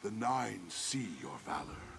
The Nine see your valor.